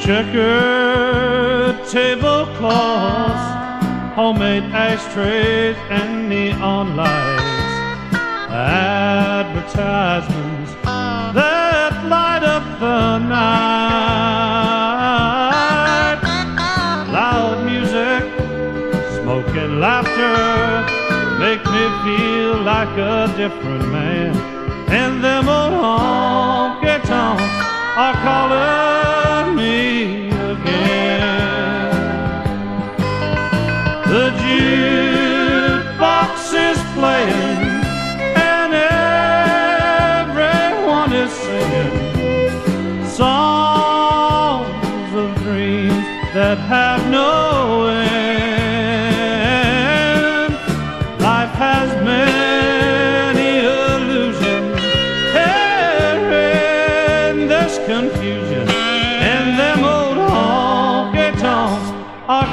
Checkered tablecloths, homemade ashtrays, and neon lights. Advertisements that light up the night. Loud music, smoke and laughter make me feel like a different man. And them old honky tonks are calling The jukebox is playing and everyone is singing songs of dreams that have no end. Life has many illusions, in this confusion, and them old honky tonks are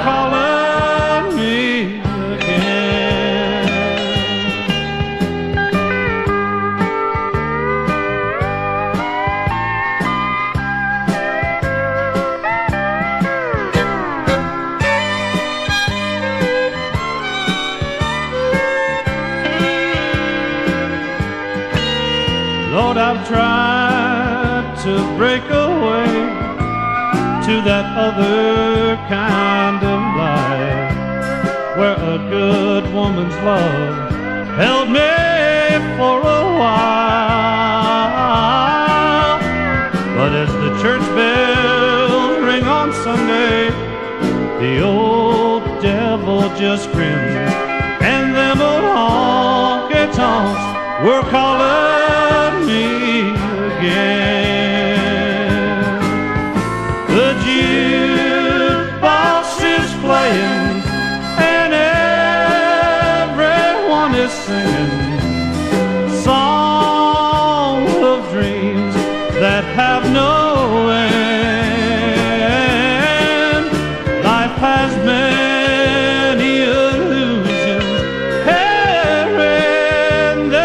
Lord, I've tried to break away to that other kind of life where a good woman's love held me for a while. But as the church bells ring on Sunday, the old devil just grins, were calling me again. The jukebox is playing, and everyone is singing songs of dreams that have no end. Life has many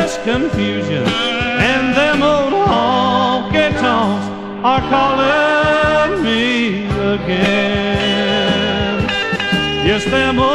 in confusion, and them old honky tonks are calling me again. Yes, them old